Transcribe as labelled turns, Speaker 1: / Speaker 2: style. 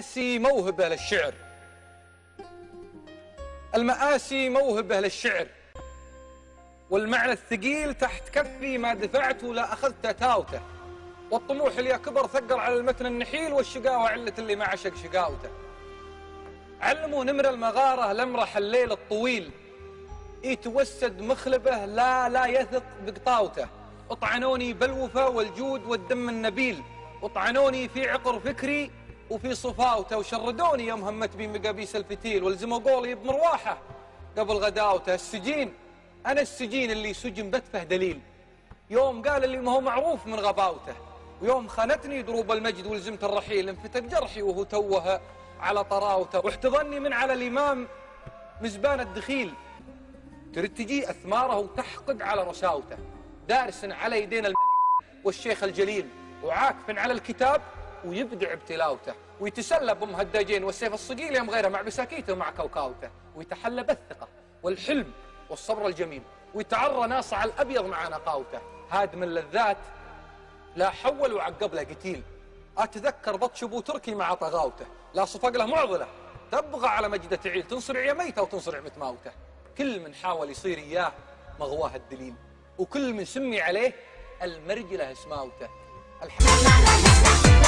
Speaker 1: المآسي موهبة للشعر. المآسي موهبة للشعر. والمعنى الثقيل تحت كفي ما دفعته لا أخذته تاوته. والطموح اللي كبر ثقل على المتن النحيل والشقاوة علة اللي ما عشق شقاوته. علموا نمر المغارة لمرح الليل الطويل. يتوسد مخلبه لا لا يثق بقطاوته. اطعنوني بالوفا والجود والدم النبيل. اطعنوني في عقر فكري وفي صفاوته وشردوني يوم همت بي مقابيس الفتيل والزموا قولي بمرواحه قبل غداوته السجين أنا السجين اللي سجن بتفه دليل. يوم قال اللي ما هو معروف من غباوته. ويوم خانتني دروب المجد ولزمت الرحيل انفتك جرحي وهو توه على طراوته. واحتضني من على الإمام مزبان الدخيل. تريد تجي أثماره وتحقد على رساوته دارس على يدين والشيخ الجليل. وعاكف على الكتاب ويبدع بتلاوته ويتسلى بمهدجين والسيف الصقيل يوم غيره مع بساكيته ومع كوكاوته ويتحلى بالثقة والحلم والصبر الجميل ويتعرى ناصع الأبيض مع نقاوته. هادم اللذات لا حول وعقب له قتيل. أتذكر بطش أبو تركي مع طغاوته. لا صفق له معضلة. تبغى على مجد تعيل تنصرع يا ميته وتنصرع متماوته كل من حاول يصير إياه مغواه الدليل. وكل من سمي عليه المرجلة اسماوته. الحمد